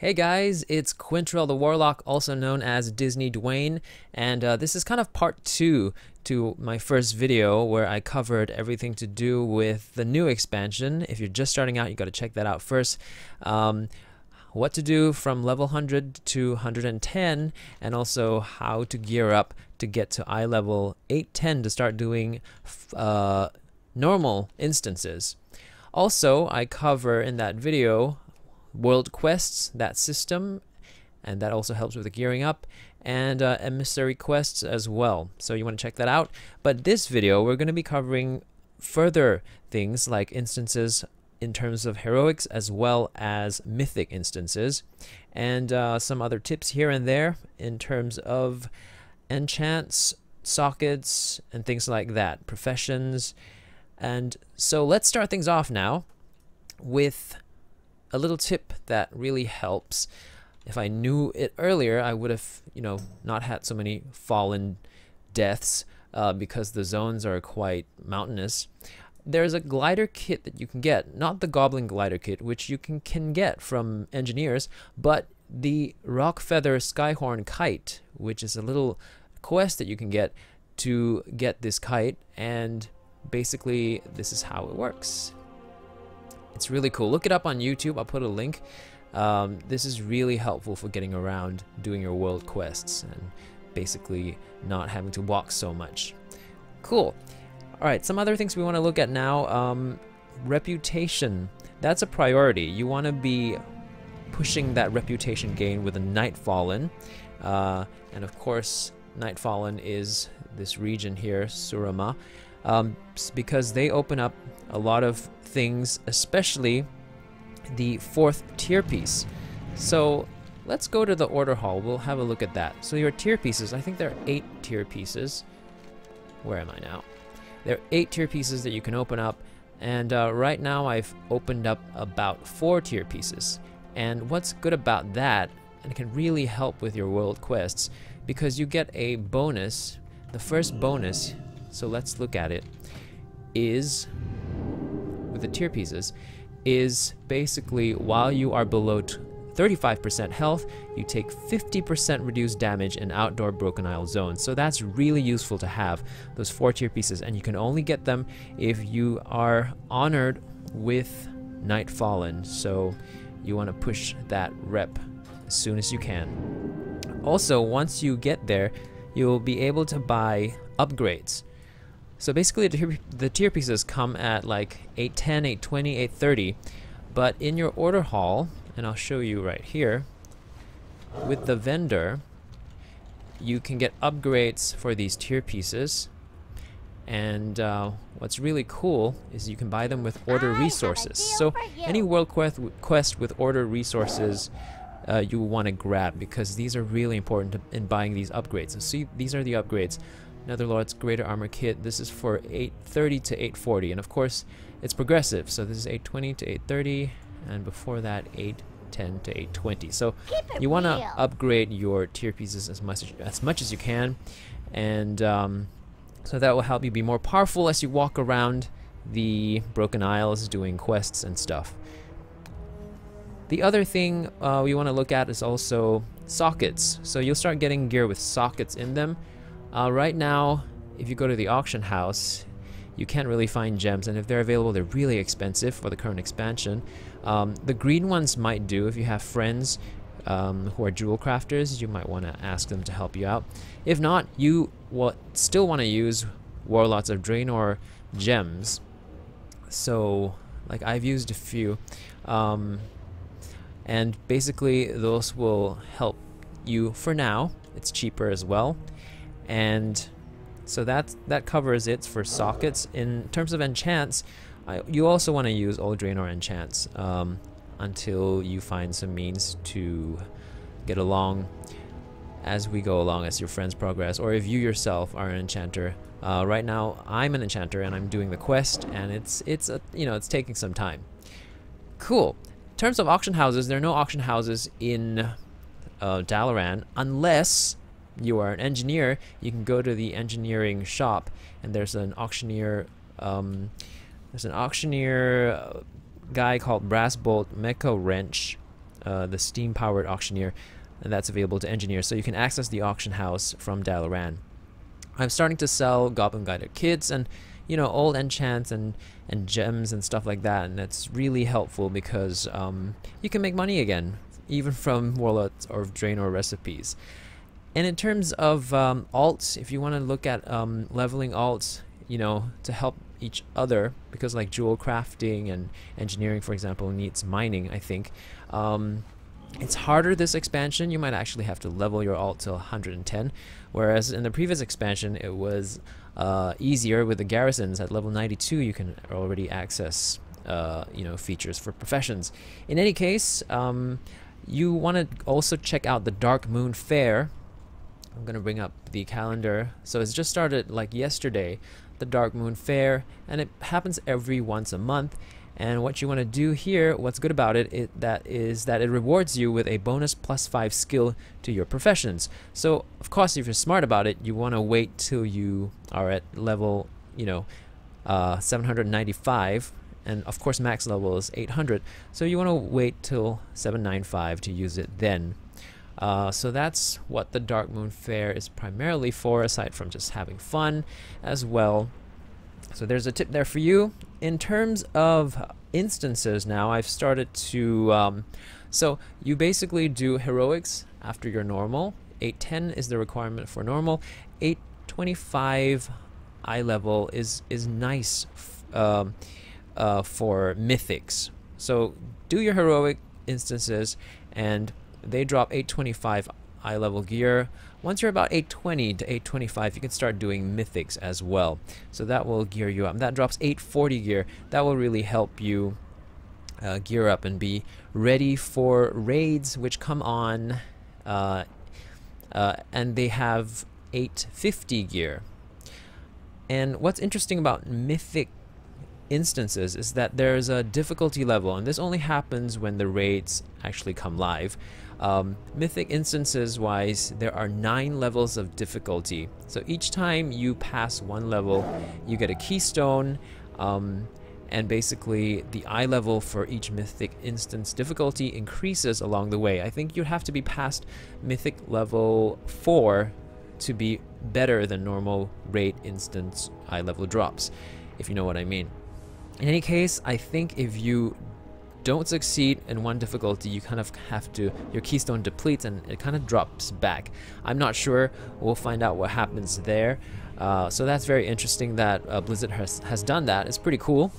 Hey guys, it's Quintrell the Warlock, also known as Disney Dwayne, and uh, this is kind of part two to my first video where I covered everything to do with the new expansion. If you're just starting out, you got to check that out first. Um, what to do from level 100 to 110, and also how to gear up to get to ilevel 810 to start doing uh, normal instances. Also, I cover in that video world quests, that system, and that also helps with the gearing up, and uh, emissary quests as well. So you want to check that out. But this video, we're going to be covering further things like instances in terms of heroics as well as mythic instances, and uh, some other tips here and there in terms of enchants, sockets, and things like that, professions. And so let's start things off now with a little tip that really helps. If I knew it earlier, I would have, you know, not had so many fallen deaths uh, because the zones are quite mountainous. There's a glider kit that you can get, not the Goblin glider kit, which you can, can get from engineers, but the Rock Rocfeather Skyhorn kite, which is a little quest that you can get to get this kite, and basically this is how it works. It's really cool. Look it up on YouTube. I'll put a link. Um, this is really helpful for getting around doing your world quests and basically not having to walk so much. Cool. Alright, some other things we want to look at now. Um, reputation. That's a priority. You want to be pushing that reputation gain with a Nightfallen. Uh, and of course, Nightfallen is this region here, Suramar, um, because they open up a lot of things, especially the fourth tier piece. So let's go to the order hall. We'll have a look at that. So your tier pieces, I think there are eight tier pieces. Where am I now? There are eight tier pieces that you can open up. And uh, right now I've opened up about four tier pieces. And what's good about that, and it can really help with your world quests, because you get a bonus. The first bonus, so let's look at it, is with the tier pieces is basically while you are below 35% health, you take 50% reduced damage in outdoor Broken Isle zones. So that's really useful to have, those four tier pieces, and you can only get them if you are honored with Nightfallen. So you want to push that rep as soon as you can. Also, once you get there, you'll be able to buy upgrades. So basically the tier, the tier pieces come at like 810, 820, 830, but in your order hall, and I'll show you right here, with the vendor, you can get upgrades for these tier pieces. And uh, what's really cool is you can buy them with order resources. So any world quest, quest with order resources uh, you want to grab because these are really important in buying these upgrades. So see, these are the upgrades. Netherlord's Greater Armor Kit. This is for 830 to 840, and of course, it's progressive. So this is 820 to 830, and before that, 810 to 820. So you want to upgrade your tier pieces as much as much as you can, and um, so that will help you be more powerful as you walk around the Broken Isles doing quests and stuff. The other thing uh, we want to look at is also sockets. So you'll start getting gear with sockets in them. Uh, right now, if you go to the auction house, you can't really find gems, and if they're available, they're really expensive for the current expansion. Um, the green ones might do if you have friends um, who are jewel crafters, you might want to ask them to help you out. If not, you will still want to use Warlords of Draenor gems. So, like I've used a few, um, and basically those will help you for now. It's cheaper as well and so that that covers it for sockets. In terms of enchants, I, you also want to use Old Draenor enchants um, until you find some means to get along as we go along as your friends progress or if you yourself are an enchanter. Uh, right now I'm an enchanter and I'm doing the quest and it's it's a, you know it's taking some time. Cool. In terms of auction houses there are no auction houses in uh, Dalaran unless you are an engineer, you can go to the engineering shop and there's an auctioneer um, there's an auctioneer uh, guy called Brassbolt Mechawrench uh, the steam-powered auctioneer, and that's available to engineers. So you can access the auction house from Dalaran. I'm starting to sell Goblin Glider kits and you know old enchants and and gems and stuff like that, and it's really helpful because um, you can make money again, even from Warlords or Draenor recipes. And in terms of um, alts, if you want to look at um, leveling alts, you know, to help each other, because like jewel crafting and engineering, for example, needs mining, I think. Um, it's harder this expansion. You might actually have to level your alt to 110, whereas in the previous expansion it was uh, easier with the garrisons. At level 92, you can already access uh, you know features for professions. In any case, um, you want to also check out the Darkmoon Faire. I'm gonna bring up the calendar. So it's just started like yesterday, the Darkmoon Faire, and it happens every once a month. And what you want to do here, what's good about it, it, that is that it rewards you with a bonus plus 5 skill to your professions. So, of course, if you're smart about it, you want to wait till you are at level, you know, uh, 795. And of course, max level is 800. So you want to wait till 795 to use it then. Uh, so that's what the Darkmoon Faire is primarily for, aside from just having fun as well. So there's a tip there for you in terms of instances now, I've started to. Um, so you basically do heroics after your normal. 810 is the requirement for normal. 825 ilevel is is nice um, uh, for mythics. So do your heroic instances, and they drop 825 ilevel gear. Once you're about 820 to 825, you can start doing mythics as well. So that will gear you up. That drops 840 gear. That will really help you uh, gear up and be ready for raids, which come on, uh, uh, and they have 850 gear. And what's interesting about mythic instances is that there's a difficulty level, and this only happens when the raids actually come live. Um, mythic instances wise, there are nine levels of difficulty. So each time you pass one level, you get a keystone, um, and basically the ilevel for each mythic instance difficulty increases along the way. I think you'd have to be past mythic level 4 to be better than normal rate instance ilevel drops, if you know what I mean. In any case, I think if you don't succeed in one difficulty, you kind of have to, your keystone depletes and it kind of drops back. I'm not sure, we'll find out what happens there. Uh, so that's very interesting that uh, Blizzard has, has done that. It's pretty cool.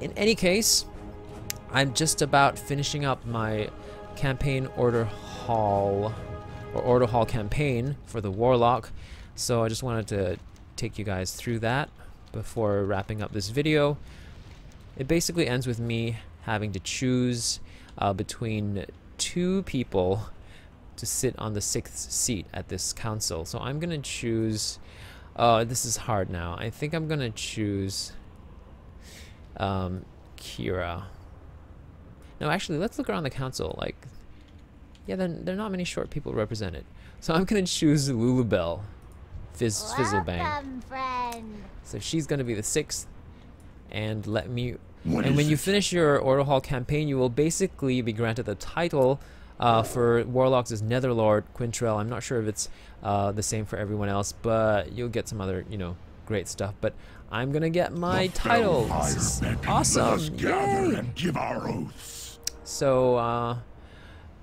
In any case, I'm just about finishing up my campaign order hall or order hall campaign for the Warlock. So I just wanted to take you guys through that before wrapping up this video. It basically ends with me having to choose uh, between two people to sit on the sixth seat at this council. So I'm gonna choose. Uh, this is hard now. I think I'm gonna choose um, Kira. No, actually, let's look around the council. Like, yeah, then there are not many short people represented. So I'm gonna choose Lulubelle, Fizz Fizzlebang. Friend. So she's gonna be the sixth, and let me what and when you finish your Order Hall campaign, you will basically be granted the title uh, for Warlocks is Netherlord Quintrell. I'm not sure if it's uh, the same for everyone else, but you'll get some other, you know, great stuff. But I'm gonna get my the title. awesome! Yay! And give our oaths. So, uh,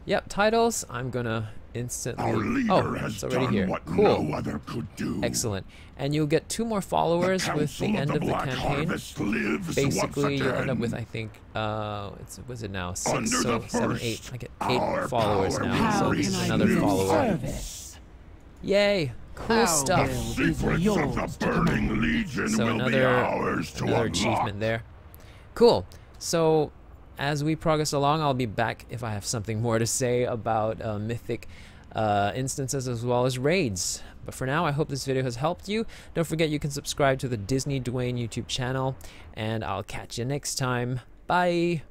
yep, titles. I'm gonna instantly. oh, it's already here. cool. No Excellent. And you'll get two more followers the with the end of the, of the campaign. Basically, you'll end up with I think uh, it's was it now six, Under so seven, eight. I get eight followers now. So this is another follower. Yay! Cool How stuff. The secrets of the Burning Legion so will another, be ours to another unlock. achievement there. Cool. So as we progress along, I'll be back if I have something more to say about uh, mythic uh, instances as well as raids. But for now, I hope this video has helped you. Don't forget you can subscribe to the Disney Dwayne YouTube channel, and I'll catch you next time. Bye!